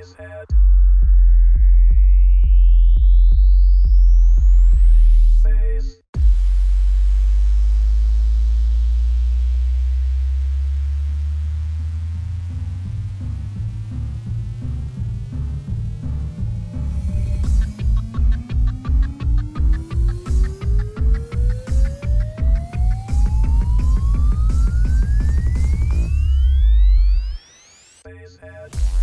his head. ads.